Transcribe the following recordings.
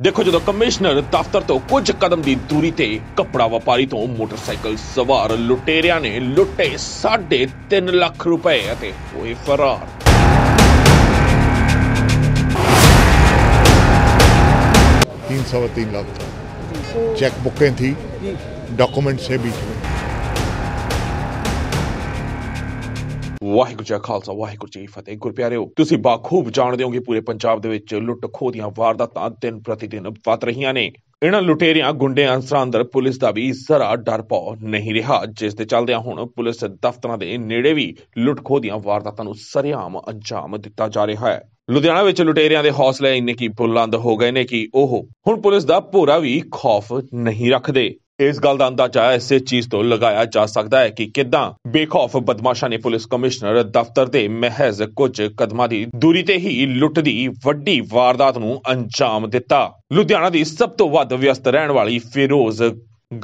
ਦੇਖੋ ਜਦੋਂ ਕਮਿਸ਼ਨਰ ਦਫ਼ਤਰ ਤੋਂ ਕੁਝ ਕਦਮ ਦੀ ਦੂਰੀ ਤੇ ਕੱਪੜਾ ਵਪਾਰੀ ਤੋਂ ਮੋਟਰਸਾਈਕਲ ਸਵਾਰ ਲੁਟੇਰਿਆਂ ਨੇ ਲੁੱਟੇ 3.5 ਲੱਖ ਰੁਪਏ ਅਤੇ ਹੋਏ ਫਰਾਰ तीन सवा तीन लाख था चेक बुकें थी डॉक्यूमेंट से बीच में ਵਾਹਿਗੁਰੂ ਜੀ ਖਾਲਸਾ, ਵਾਹਿਗੁਰੂ ਜੀ ਫਤਿਹ। ਗੁਰਪਿਆਰਿਓ, ਤੁਸੀਂ ਬਾਖੂਬ ਜਾਣਦੇ ਹੋ ਪੂਰੇ ਪੰਜਾਬ ਦੇ ਵਿੱਚ ਲੁੱਟ ਖੋਹ ਦੀਆਂ ਵਾਰਦਾਤਾਂ ਦਿਨ ਪ੍ਰਤੀ ਦਿਨ ਵੱਧ ਰਹੀਆਂ ਨੇ। ਇਹਨਾਂ ਲੁਟੇਰਿਆਂ ਗੁੰਡੇ ਅਨਸਰਾਂ ਅੰਦਰ ਪੁਲਿਸ ਦਾ ਵੀ ਜ਼ਰਾ ਡਰ ਪਾਉ ਨਹੀਂ ਰਿਹਾ, ਜਿਸ ਦੇ ਚੱਲਦਿਆਂ ਹੁਣ ਪੁਲਿਸ ਦਫ਼ਤਰਾਂ ਦੇ ਨੇੜੇ ਵੀ ਲੁੱਟ ਖੋਹ ਦੀਆਂ ਵਾਰਦਾਤਾਂ ਨੂੰ ਸਰੇਆਮ ਅੰਜਾਮ ਦਿੱਤਾ ਜਾ ਰਿਹਾ ਹੈ। ਲੁਧਿਆਣਾ ਵਿੱਚ ਲੁਟੇਰਿਆਂ ਦੇ ਹੌਸਲੇ ਇੰਨੇ ਕੀ ਬੁਲੰਦ ਹੋ ਗਏ ਨੇ ਕਿ ਉਹ ਹੁਣ ਪੁਲਿਸ ਦਾ ਪੂਰਾ ਵੀ ਖੌਫ ਨਹੀਂ ਰੱਖਦੇ। ਇਸ ਗੱਲ ਦਾ ਅੰਦਾਜ਼ਾ ਇਸੇ ਚੀਜ਼ ਤੋਂ ਲਗਾਇਆ ਜਾ ਸਕਦਾ ਹੈ ਕਿ ਕਿਦਾਂ ਬੇਖੌਫ ਬਦਮਾਸ਼ਾਂ ਨੇ ਪੁਲਿਸ ਕਮਿਸ਼ਨਰ ਦਫ਼ਤਰ ਦੇ ਮਹਿਜ਼ ਕੁਝ ਕਦਮਾਂ ਦੀ ਦੂਰੀ ਤੇ ਹੀ ਲੁੱਟ ਦੀ ਵੱਡੀ ਵਾਰਦਾਤ ਨੂੰ ਅੰਜਾਮ ਦਿੱਤਾ। ਲੁਧਿਆਣਾ ਦੀ ਸਭ ਤੋਂ ਵੱਧ ਵਿਅਸਤ ਰਹਿਣ ਵਾਲੀ ਫਿਰੋਜ਼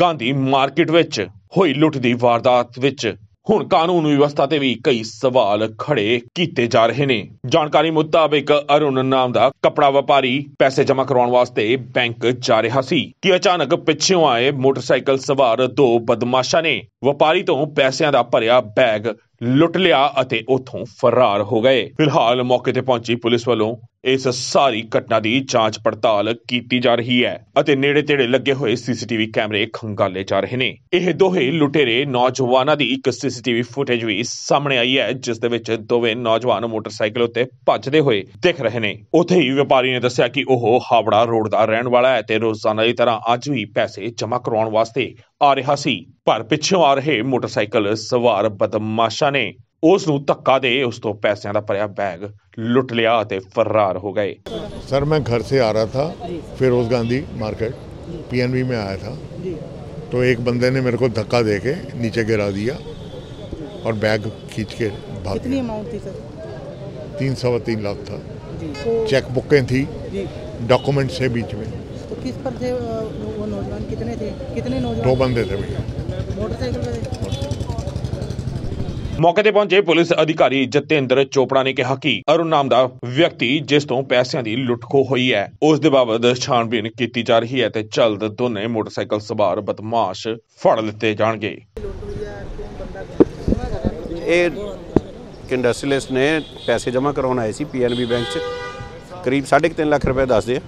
ਗਾਂਧੀ ਮਾਰਕੀਟ ਵਿੱਚ ਹੋਈ ਲੁੱਟ ਦੀ ਵਾਰਦਾਤ ਵਿੱਚ ਹੁਣ ਕਾਨੂੰਨ ਵਿਵਸਥਾ ਤੇ ਵੀ ਕਈ ਸਵਾਲ ਖੜੇ ਕੀਤੇ ਜਾ ਰਹੇ ਨੇ। ਜਾਣਕਾਰੀ ਮੁਤਾਬਕ ਅਰੁਣ ਨਾਮ ਦਾ ਕਪੜਾ ਵਪਾਰੀ ਪੈਸੇ ਜਮ੍ਹਾਂ ਕਰਾਉਣ ਵਾਸਤੇ ਬੈਂਕ ਜਾ ਰਿਹਾ ਸੀ ਕਿ ਅਚਾਨਕ ਪਿੱਛੋਂ ਆਏ ਮੋਟਰਸਾਈਕਲ ਸਵਾਰ ਦੋ ਬਦਮਾਸ਼ਾਂ ਨੇ ਵਪਾਰੀ ਤੋਂ ਪੈਸਿਆਂ ਦਾ ਭਰਿਆ ਬੈਗ ਲੁੱਟ ਲਿਆ ਅਤੇ ਉੱਥੋਂ ਫਰਾਰ ਹੋ ਗਏ। ਫਿਲਹਾਲ ਮੌਕੇ ਤੇ ਪਹੁੰਚੀ ਪੁਲਿਸ ਵੱਲੋਂ ਇਸ ਸਾਰੀ ਘਟਨਾ ਦੀ ਜਾਂਚ ਪੜਤਾਲ ਕੀਤੀ ਜਾ ਰਹੀ ਹੈ ਅਤੇ ਨੇੜੇ ਤੇੜੇ ਲੱਗੇ ਹੋਏ ਸੀਸੀਟੀਵੀ ਕੈਮਰੇ ਖੰਗਾਲੇ ਜਾ ਰਹੇ ਨੇ। ਇਹ ਦੋਹੇ ਲੁਟੇਰੇ ਨੌਜਵਾਨਾਂ ਦੀ ਇੱਕ ਸੀਸੀਟੀਵੀ ਫੁਟੇਜ ਵੀ ਸਾਹਮਣੇ ਆਈ ਹੈ, ਜਿਸ ਦੇ ਵਿੱਚ ਦੋਵੇਂ ਨੌਜਵਾਨ ਮੋਟਰਸਾਈਕਲ ਉੱਤੇ ਭੱਜਦੇ ਹੋਏ ਦਿਖ ਰਹੇ ਨੇ। ਉੱਥੇ ਹੀ ਵਪਾਰੀ ਨੇ ਦੱਸਿਆ ਕਿ ਉਹ ਹਾਵੜਾ ਰੋਡ ਦਾ ਰਹਿਣ ਵਾਲਾ ਹੈ ਤੇ ਰੋਜ਼ਾਨਾ ਦੀ ਤਰ੍ਹਾਂ ਅੱਜ ਵੀ ਪੈਸੇ ਜਮ੍ਹਾਂ ਕਰਵਾਉਣ ਵਾਸਤੇ ਆ ਰਿਹਾ ਸੀ। ਪਰ ਪਿੱਛੋਂ ਆ ਰਹੇ ਮੋਟਰਸਾਈਕਲ ਸਵਾਰ ਬਦਮਾਸ਼ਾਂ ਨੇ ਉਸ ਨੂੰ ਧੱਕਾ ਦੇ ਉਸ ਤੋਂ ਪੈਸਿਆਂ ਦਾ ਭਰਿਆ ਬੈਗ ਲੁੱਟ ਲਿਆ ਅਤੇ ਫਰਾਰ ਹੋ ਗਏ सर मैं घर से आ रहा था फिरोज गांधी मार्केट पीएनबी में आया था तो एक बंदे ने मेरे को धक्का दे के नीचे गिरा दिया और बैग खींच के भाग कितनी गया अमाउंट थी सर तीन सवा तीन लाख था जी तो चेक बुकें थी जी डॉक्यूमेंट से बीच में तो किस पर थे अ, वो नौजवान कितने थे कितने दो नौजवान बंदे थे भैया मोटरसाइकिल पे थे ਮੌਕੇ ਤੇ ਪਹੁੰਚੇ ਪੁਲਿਸ ਅਧਿਕਾਰੀ ਜਤਿੰਦਰ ਚੋਪੜਾ ਨੇ ਕਿਹਾ ਕਿ ਅਰੁਣ ਨਾਮ ਦਾ ਵਿਅਕਤੀ ਜਿਸ ਤੋਂ ਪੈਸਿਆਂ ਦੀ ਲੁੱਟਖੋ ਹੋਈ ਹੈ, ਉਸ ਦੇ ਬਾਬਤ ਛਾਣਬੀਨ ਕੀਤੀ ਜਾ ਰਹੀ ਹੈ ਤੇ ਜਲਦ ਦੋਨੇ ਮੋਟਰਸਾਈਕਲ ਸਵਾਰ ਬਦਮਾਸ਼ ਫੜ ਲਿੱਤੇ ਜਾਣਗੇ। ਇਹ ਇੱਕ ਨੇ ਪੈਸੇ ਜਮ੍ਹਾਂ ਕਰਵਾਉਣ ਆਏ ਸੀ ਪੀਐਨਬੀ ਬੈਂਕ 'ਚ। ਕਰੀਬ 3.5 ਲੱਖ ਰੁਪਏ ਦੱਸਦੇ ਆ,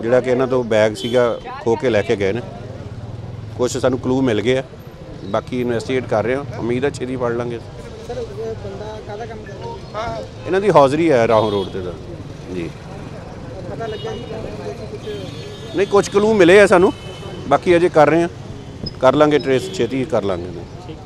ਜਿਹੜਾ ਕਿ ਇਹਨਾਂ ਤੋਂ ਬੈਗ ਸੀਗਾ ਖੋ ਕੇ ਲੈ ਕੇ ਗਏ ਨੇ। ਕੁਝ ਸਾਨੂੰ ਕਲੂ ਮਿਲ ਗਏ ਆ, ਬਾਕੀ ਇਨਵੈਸਟੀਗੇਟ ਕਰ ਰਹੇ ਹਾਂ। ਉਮੀਦ ਹੈ ਛੇਤੀ ਫੜ ਲਾਂਗੇ। ਇਹਨਾਂ ਦੀ ਹੌਜ਼ਰੀ ਹੈ ਰਾਹੋਂ ਰੋਡ ਤੇ ਦਾ ਜੀ। ਪਤਾ ਲੱਗਿਆ ਜੀ ਨਹੀਂ ਕੁਝ ਕਲੂ ਮਿਲੇ ਆ ਸਾਨੂੰ। ਬਾਕੀ ਅਜੇ ਕਰ ਰਹੇ ਆ ਕਰ ਲਾਂਗੇ ਟ੍ਰੇਸ ਛੇਤੀ ਕਰ ਲਾਂਗੇ ਠੀਕ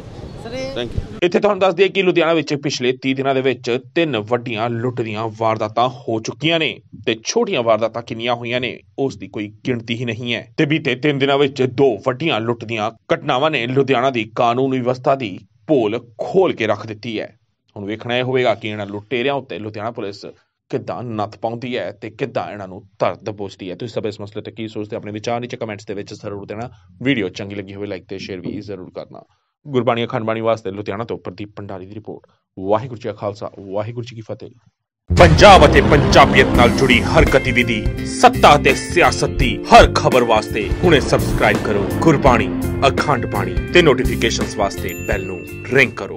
ਥੈਂਕ ਯੂ ਇੱਥੇ ਤੁਹਾਨੂੰ ਦੱਸ ਦਈਏ ਕਿ ਲੁਧਿਆਣਾ ਵਿੱਚ ਪਿਛਲੇ 30 ਦਿਨਾਂ ਦੇ ਵਿੱਚ ਤਿੰਨ ਵੱਡੀਆਂ ਲੁੱਟ ਦੀਆਂ ਵਾਰਦਾਤਾਂ ਹੋ ਚੁੱਕੀਆਂ ਨੇ ਤੇ ਛੋਟੀਆਂ ਵਾਰਦਾਤਾਂ ਕਿੰਨੀਆਂ ਹੋਈਆਂ ਨੇ ਉਸ ਦੀ ਕੋਈ ਗਿਣਤੀ ਹੀ ਨਹੀਂ ਹੈ। ਤੇ ਬੀਤੇ 3 ਦਿਨਾਂ ਵਿੱਚ ਦੋ ਵੱਡੀਆਂ ਲੁੱਟ ਦੀਆਂ ਘਟਨਾਵਾਂ ਨੇ ਲੁਧਿਆਣਾ ਦੀ ਕਾਨੂੰਨ ਵਿਵਸਥਾ ਦੀ ਪੋਲ ਖੋਲ ਕੇ ਰੱਖ ਦਿੱਤੀ ਹੈ। ਹੁਣ ਵੇਖਣਾ ਇਹ ਹੋਵੇਗਾ ਕਿ ਇਹਨਾਂ ਲੁਟੇਰਿਆਂ ਉੱਤੇ ਲੁਧਿਆਣਾ ਪੁਲਿਸ ਕਿੱਦਾਂ ਨੱਥ ਪਾਉਂਦੀ ਹੈ ਤੇ ਕਿੱਦਾਂ ਇਹਨਾਂ ਨੂੰ ਧਰ ਦਬੋਚਦੀ ਹੈ। ਤੁਸੀਂ ਸਭ ਇਸ ਮਸਲੇ ਤੇ ਕੀ ਸੋਚਦੇ ਹੋ? ਆਪਣੇ ਵਿਚਾਰ ਨੀਚੇ ਕਮੈਂਟਸ ਦੇ ਵਿੱਚ ਜ਼ਰੂਰ ਦੇਣਾ। ਵੀਡੀਓ ਚੰਗੀ ਲੱਗੀ ਹੋਵੇ ਲਾਈਕ ਤੇ ਸ਼ੇਅਰ ਵੀ ਜ਼ਰੂਰ ਕਰਨਾ। ਗੁਰਬਾਣੀ ਅਖੰਡ ਬਾਣੀ ਵਾਸਤੇ ਲੁਧਿਆਣਾ ਤੋਂ ਪ੍ਰਦੀਪ ਭੰਡਾਰੀ ਦੀ ਰਿਪੋਰਟ। ਵਾਹਿਗੁਰੂ ਜੀ ਕਾ ਖਾਲਸਾ, ਵਾਹਿਗੁਰੂ ਜੀ ਕੀ ਫਤਿਹ। ਪੰਜਾਬ ਅਤੇ ਪੰਜਾਬੀਅਤ ਨਾਲ ਜੁੜੀ ਹਰ ਗਤੀਵਿਧੀ, ਸੱਤਾ ਅਤੇ ਸਿਆਸਤ ਦੀ ਹਰ ਖਬਰ ਵਾਸਤੇ ਹੁਣੇ ਸਬਸਕ੍ਰਾਈਬ ਕਰੋ। ਗੁਰਬਾਣੀ, ਅਖੰਡ ਬਾਣੀ ਤੇ ਨੋਟੀਫਿਕੇਸ਼ਨਸ ਵਾਸਤੇ ਬੈਲ ਨੂੰ ਰਿੰਗ ਕਰੋ।